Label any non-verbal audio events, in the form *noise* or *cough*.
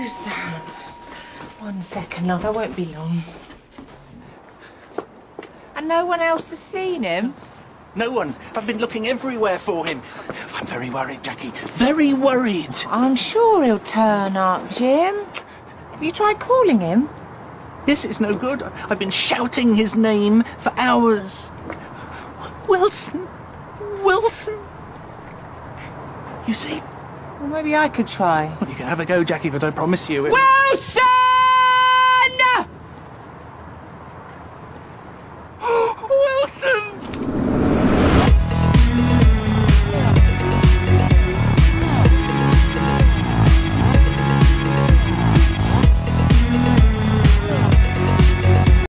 Who's that? One second, love, I won't be long. And no one else has seen him? No one. I've been looking everywhere for him. I'm very worried, Jackie. Very worried. I'm sure he'll turn up, Jim. Have you tried calling him? Yes, it's no good. I've been shouting his name for hours. Wilson! Wilson! You see? Well, maybe I could try. *laughs* Can have a go, Jackie, but I promise you... It... Wilson!